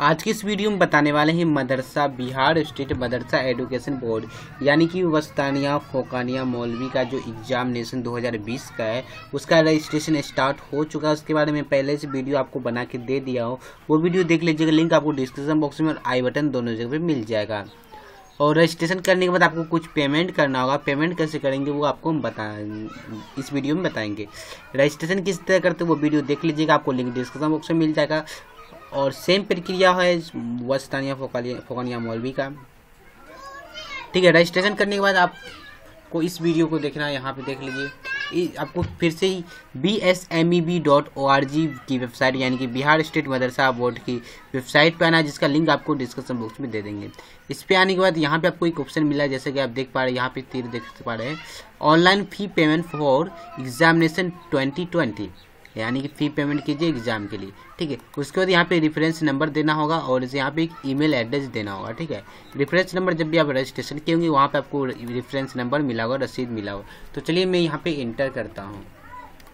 आज की इस वीडियो में बताने वाले हैं मदरसा Bihar state Madrasa education board, यानी कि वस्तानिया फोकानिया मौलवी का जो एग्जामिनेशन 2020 का है, उसका रजिस्ट्रेशन स्टार्ट हो चुका है। उसके बारे में पहले से वीडियो आपको बना के दे दिया हो। वो वीडियो देख लीजिएगा लिंक आपको डिस्क्रिप्शन बॉक्स में और आई बटन दोनों जगह पर मिल जाएगा। और रजिस्ट्रेशन करने के बाद आपको कुछ पेमेंट करना होगा। पेमेंट कैसे करेंगे वो आपको हम बता, इस वीडियो में बताएँगे। रजिस्ट्रेशन किस तरह करते हैं वो वीडियो देख लीजिएगा। आपको लिंक डिस्क्रिप्शन बॉक्स में मिल जाएगा। और सेम प्रक्रिया है वस्तानिया फोकानिया मौलवी का। ठीक है रजिस्ट्रेशन करने के बाद आपको इस वीडियो को देखना यहाँ पे देख लीजिए। आपको फिर से ही B S M E B dot O R G की वेबसाइट यानी कि बिहार स्टेट मदरसा बोर्ड की वेबसाइट पे आना है जिसका लिंक आपको डिस्क्रिप्शन बॉक्स में दे देंगे। इस पे आने के बाद यहाँ पे आपको एक ऑप्शन मिला है जैसे कि आप देख पा रहे हैं, यहाँ पे तीर देख पा रहे हैं। Online fee payment for examination twenty twenty यानी कि फ़ी पेमेंट कीजिए एग्ज़ाम के लिए, ठीक है? उसके बाद यहाँ पे रेफरेंस नंबर देना होगा और यहाँ पे एक ईमेल एड्रेस देना होगा, ठीक है? रेफरेंस नंबर जब भी आप रजिस्ट्रेशन किए होंगे, वहाँ पे आपको रेफरेंस नंबर मिला होगा, रसीद मिला होगा तो चलिए मैं यहाँ पे इंटर करता हूँ,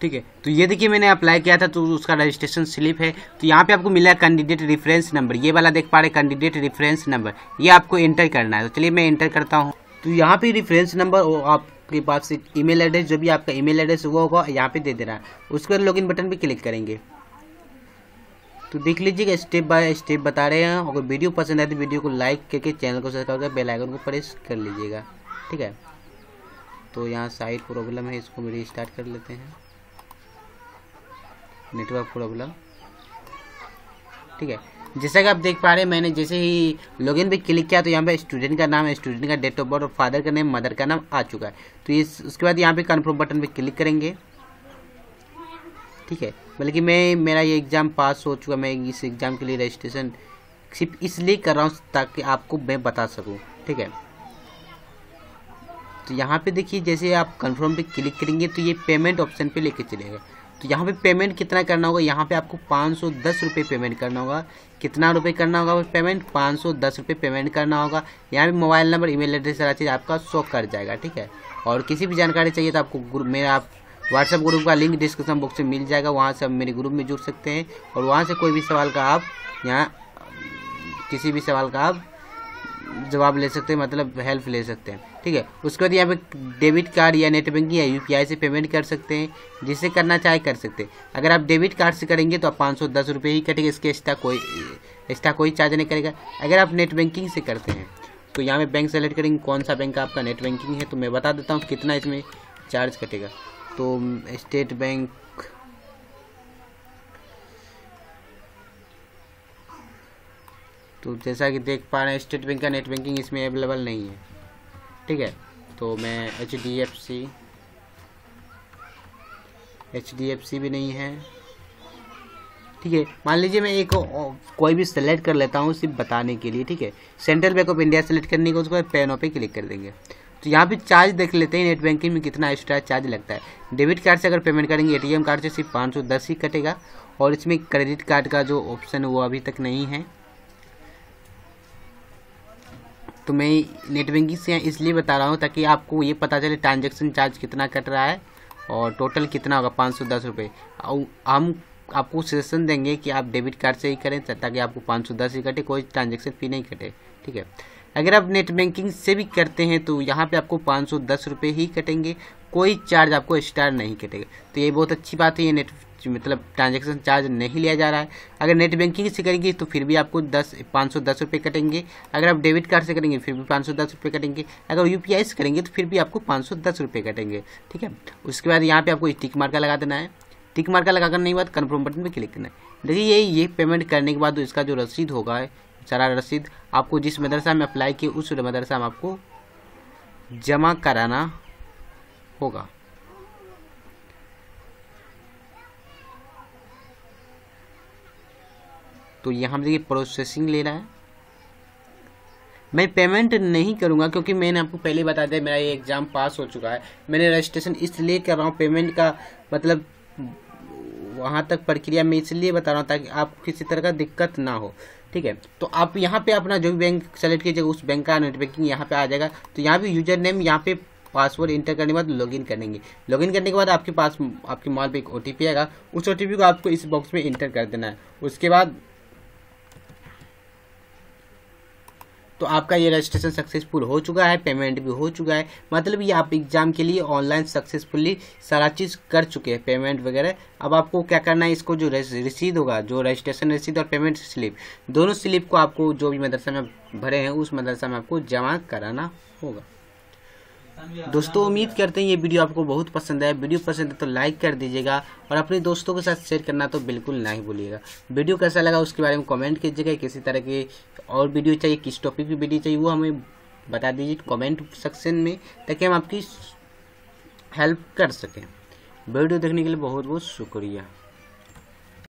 ठीक है? तो ये देखिए मैंने अप्लाई किया था तो उसका रजिस्ट्रेशन स्लिप है। तो यहाँ पे आपको मिला है कैंडिडेट रेफरेंस नंबर ये वाला देख पा रहे कैंडिडेट रेफरेंस नंबर ये आपको एंटर करना है। तो चलिए मैं एंटर करता हूँ। तो यहाँ पे रेफरेंस नंबर आप आपके पास ईमेल एड्रेस जो भी आपका ईमेल एड्रेस वो होगा, यहाँ पे दे देना है। उसके लॉगिन बटन पे क्लिक करेंगे। तो देख लीजिएगा स्टेप बाय स्टेप बता रहे हैं। अगर वीडियो पसंद आए तो वीडियो को लाइक करके चैनल को सब्सक्राइब कर बेल आइकन को प्रेस कर लीजिएगा। ठीक है? तो यहाँ साइड प्रॉब्लम है, इसको मेरी स्टार्ट कर लेते हैं। नेटवर्क प्रॉब्लम ठीक है? जैसा कि आप देख पा रहे हैं, मैंने जैसे ही लॉगिन पे क्लिक किया तो यहाँ पे स्टूडेंट का नाम स्टूडेंट का डेट ऑफ़ बर्थ और फादर का नेम मदर का नाम आ चुका है। तो इस, उसके बाद यहाँ पे कन्फर्म बटन पे क्लिक करेंगे। ठीक है? बल्कि मैं, मेरा ये एग्ज़ाम पास हो चुका मैं इस एग्ज़ाम के लिए रजिस्ट्रेशन सिर्फ़ इसलिए कर रहा हूँ ताकि आपको मैं बता सकूँ। ठीक है? तो यहाँ पे देखिए, जैसे आप कन्फर्म पे क्लिक करेंगे तो ये पेमेंट ऑप्शन पे लेके चलेगा। तो यहाँ पे पेमेंट कितना करना होगा? यहाँ पे आपको पाँच सौ दस रुपये पेमेंट करना होगा। कितना रुपए करना होगा पेमेंट पाँच सौ दस रुपये पेमेंट करना होगा। यहाँ पे मोबाइल नंबर ईमेल एड्रेस सारा चीज़ आपका शो कर जाएगा, ठीक है? और किसी भी जानकारी चाहिए तो आपको ग्रुप मेरा आप व्हाट्सएप ग्रुप का लिंक डिस्क्रिप्शन बॉक्स में मिल जाएगा। वहाँ से आप मेरे ग्रुप में जुड़ सकते हैं। और वहाँ से कोई भी सवाल का आप यहाँ, किसी भी सवाल का आप जवाब ले सकते हैं मतलब हेल्प ले सकते हैं। ठीक है? उसके बाद यहाँ पे डेबिट कार्ड या नेट बैंकिंग या यूपीआई से पेमेंट कर सकते हैं, जिसे करना चाहे कर सकते हैं। अगर आप डेबिट कार्ड से करेंगे तो आप पाँच सौ दस रुपये ही कटेगा, इसके एक्स्ट्रा कोई एक्स्ट्रा कोई चार्ज नहीं करेगा। अगर आप नेट बैंकिंग से करते हैं तो यहाँ पे बैंक सेलेक्ट करेंगे, कौन सा बैंक आपका नेट बैंकिंग है तो मैं बता देता हूँ कितना इसमें चार्ज कटेगा। तो स्टेट बैंक तो जैसा कि देख पा रहे हैं, स्टेट बैंक का नेट बैंकिंग इसमें अवेलेबल नहीं है। ठीक है? तो मैं H D F C H D F C भी नहीं है। ठीक है? मान लीजिए मैं एक कोई भी सेलेक्ट कर लेता हूँ सिर्फ़ बताने के लिए, ठीक है? Central bank of India select करने के उसको पेनों पे क्लिक कर देंगे। तो यहाँ पे चार्ज देख लेते हैं नेट बैंकिंग में कितना एक्स्ट्रा चार्ज लगता है। डेबिट कार्ड से अगर पेमेंट करेंगे एटीएम कार्ड से सिर्फ़ पाँच सौ दस ही कटेगा। और इसमें क्रेडिट कार्ड का जो ऑप्शन है, वो अभी तक नहीं है। तो मैं नेट बैंकिंग से इसलिए बता रहा हूँ ताकि आपको ये पता चले ट्रांजेक्शन चार्ज कितना कट रहा है और टोटल कितना होगा? पाँच सौ दस रुपये और हम आपको सजेशन देंगे कि आप डेबिट कार्ड से ही करें ताकि आपको पाँच सौ दस ही कटे, कोई ट्रांजेक्शन फ़ी नहीं कटे, ठीक है? अगर आप नेट बैंकिंग से भी करते हैं तो यहाँ पे आपको पाँच सौ दस रुपये ही कटेंगे, कोई चार्ज आपको एक्स्ट्रा नहीं कटेगा। तो ये बहुत अच्छी बात है, ये नेट मतलब ट्रांजेक्शन चार्ज नहीं लिया जा रहा है। अगर नेट बैंकिंग से करेंगे तो फिर भी आपको दस, पाँच सौ दस रुपये कटेंगे। अगर आप डेबिट कार्ड से करेंगे, फिर भी पाँच सौ दस रुपये कटेंगे। अगर यूपीआई से करेंगे तो फिर भी आपको पाँच सौ दस रुपये कटेंगे, ठीक है? उसके बाद यहाँ पर आपको टिक मार्का लगा देना है। टिक मार्का लगा करने के बाद कन्फर्म बटन पर क्लिक करना है। देखिए, ये ये पेमेंट करने के बाद इसका जो रसीद होगा, सारा रसीद, आपको जिस मदरसा में अप्लाई किए, उस मदरसा में आपको जमा कराना होगा। तो यहाँ देखिए प्रोसेसिंग ले रहा है। मैं पेमेंट नहीं करूँगा क्योंकि मैंने आपको पहले बता दिया, मेरा ये एग्ज़ाम पास हो चुका है। मैंने रजिस्ट्रेशन इसलिए कर रहा हूँ पेमेंट का मतलब वहाँ तक प्रक्रिया मैं इसलिए बता रहा हूँ ताकि आपको किसी तरह का दिक्कत ना हो, ठीक है? तो आप यहाँ पे अपना जो भी बैंक सेलेक्ट कीजिएगा, उस बैंक का नेट बैंकिंग यहाँ पे आ जाएगा। तो यहाँ पे यूज़र नेम यहाँ पे पासवर्ड इंटर करने के बाद लॉगिन करेंगे। लॉगिन करने के बाद आपके पास, आपके मोबाइल पे एक ओ आएगा। उस ओटीपी को आपको इस बॉक्स में इंटर कर देना है। उसके बाद तो आपका ये रजिस्ट्रेशन सक्सेसफुल हो चुका है पेमेंट भी हो चुका है। मतलब ये आप एग्ज़ाम के लिए ऑनलाइन सक्सेसफुली सारा चीज़ कर चुके हैं पेमेंट वगैरह। अब आपको क्या करना है, इसको जो रसीद होगा, जो रजिस्ट्रेशन रसीद और पेमेंट स्लिप दोनों स्लिप को आपको जो भी मदरसा में भरे हैं, उस मदरसा में आपको जमा कराना होगा। दोस्तों, उम्मीद करते हैं ये वीडियो आपको बहुत पसंद है वीडियो पसंद है तो लाइक कर दीजिएगा और अपने दोस्तों के साथ शेयर करना तो बिल्कुल नहीं भूलिएगा। वीडियो कैसा लगा उसके बारे में कमेंट कीजिएगा। किसी तरह के और वीडियो चाहिए, किस टॉपिक की वीडियो चाहिए, वो हमें बता दीजिए कमेंट सेक्शन में, ताकि हम आपकी हेल्प कर सकें। वीडियो देखने के लिए बहुत बहुत शुक्रिया।